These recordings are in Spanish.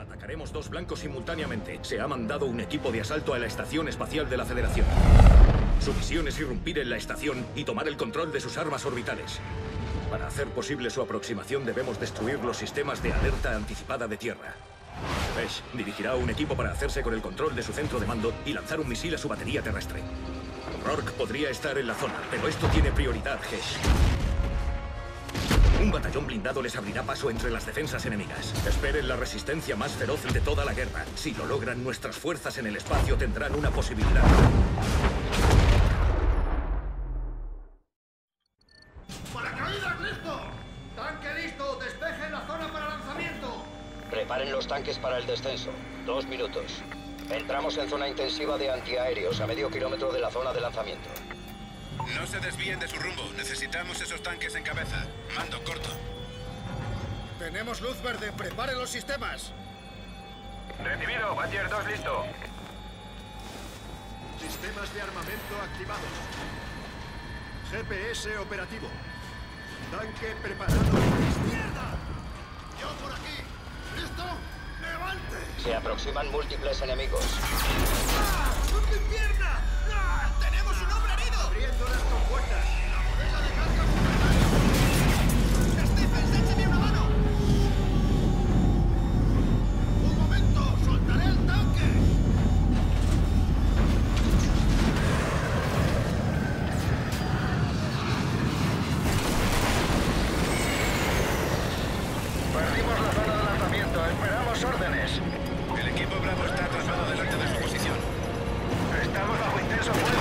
Atacaremos dos blancos simultáneamente. Se ha mandado un equipo de asalto a la Estación Espacial de la Federación. Su misión es irrumpir en la estación y tomar el control de sus armas orbitales. Para hacer posible su aproximación debemos destruir los sistemas de alerta anticipada de tierra. Vesh dirigirá un equipo para hacerse con el control de su centro de mando y lanzar un misil a su batería terrestre. Rourke podría estar en la zona, pero esto tiene prioridad, Hesh. Un batallón blindado les abrirá paso entre las defensas enemigas. Esperen la resistencia más feroz de toda la guerra. Si lo logran, nuestras fuerzas en el espacio tendrán una posibilidad. ¡Paracaídas listo! ¡Tanque listo! ¡Despejen la zona para lanzamiento! Preparen los tanques para el descenso. Dos minutos. Entramos en zona intensiva de antiaéreos a medio kilómetro de la zona de lanzamiento. No se desvíen de su rumbo. Necesitamos esos tanques en cabeza. Mando corto. Tenemos luz verde. ¡Preparen los sistemas! Recibido, Badger 2 listo. Sistemas de armamento activados. GPS operativo. Tanque preparado. ¡Izquierda! ¡Yo por aquí! ¿Listo? ¡Levante! Se aproximan múltiples enemigos. ¡Ah! ¡Mi pierna! Here's a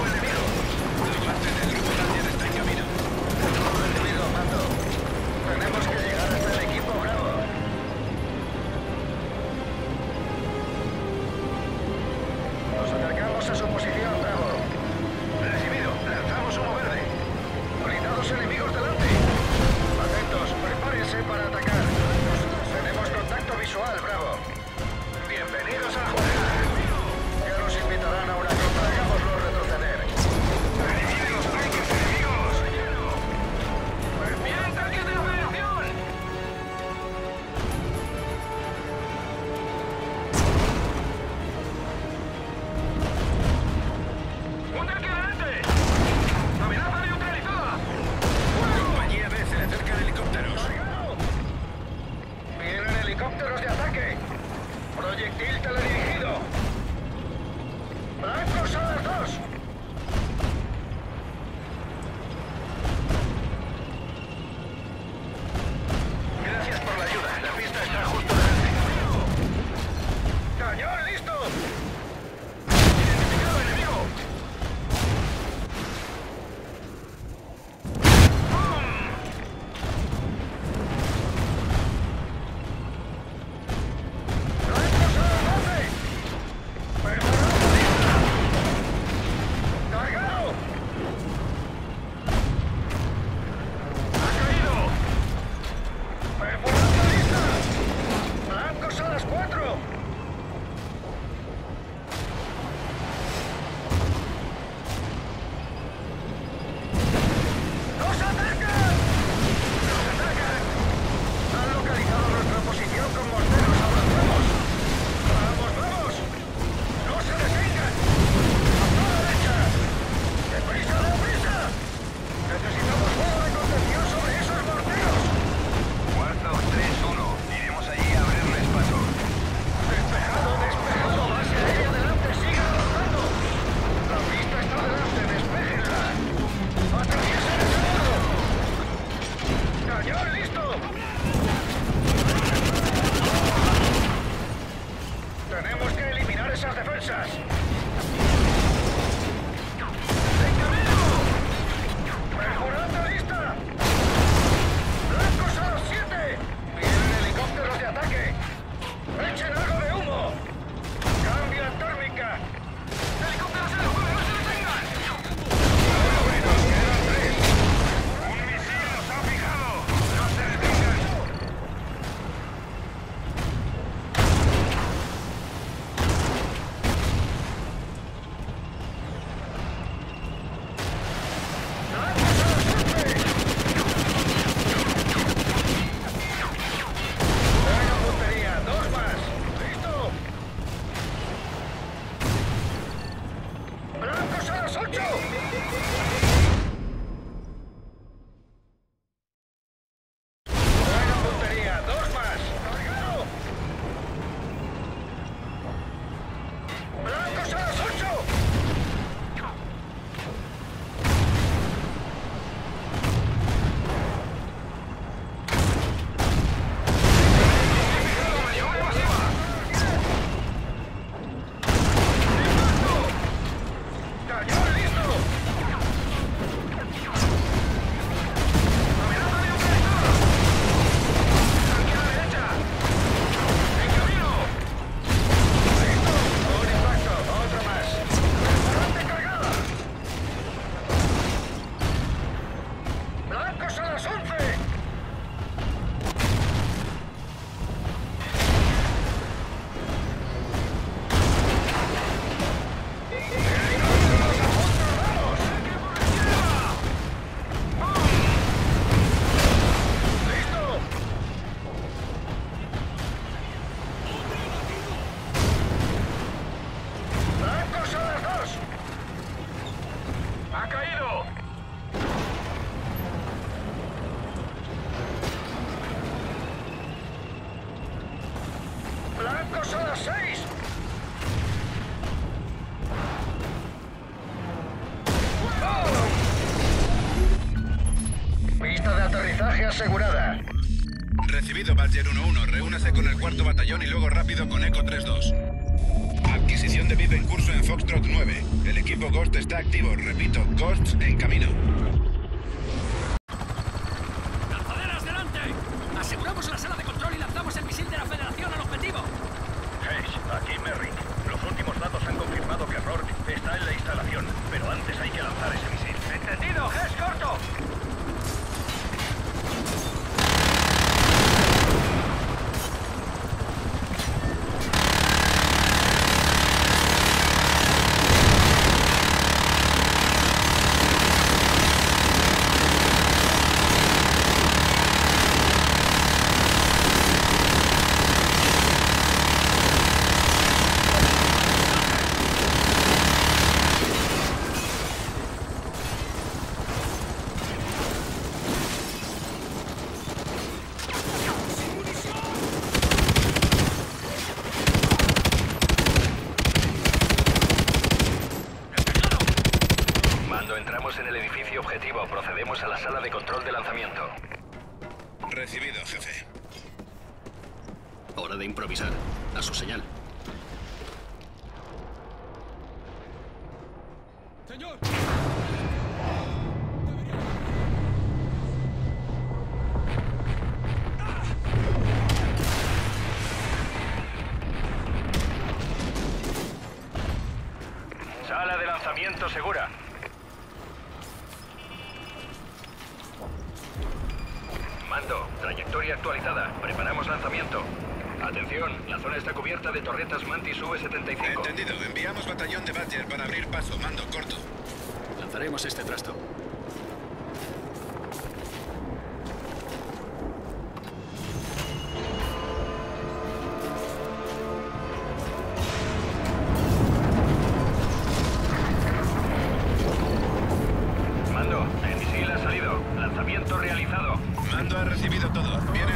tilta la You're listening. Únase con el cuarto batallón y luego rápido con Eco 32. Adquisición de VIP en curso en Foxtrot 9. El equipo Ghost está activo. Repito, Ghost en camino. Recibido, jefe. Hora de improvisar. A su señal. Trayectoria actualizada. Preparamos lanzamiento. Atención, la zona está cubierta de torretas Mantis V-75. Entendido. Enviamos batallón de Badger para abrir paso. Mando corto. Lanzaremos este trasto. Mando, el misil ha salido. Lanzamiento realizado. Ha recibido todo. Bien.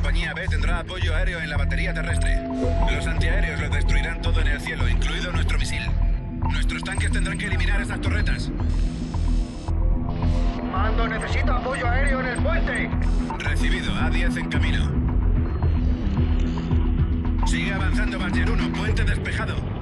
compañía B tendrá apoyo aéreo en la batería terrestre. Los antiaéreos lo destruirán todo en el cielo, incluido nuestro misil. Nuestros tanques tendrán que eliminar esas torretas. Mando, necesito apoyo aéreo en el puente. Recibido, A10 en camino. Sigue avanzando, Badger 1, puente despejado.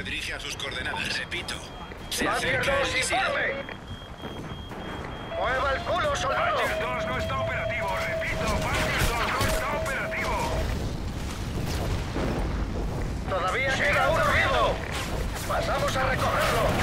se dirige a sus coordenadas. Repito. Se acerca el misil. ¡Mueva el culo, soldado! Badger 2 no está operativo. Repito, Badger 2 no está operativo. Todavía queda uno vivo. Pasamos a recogerlo.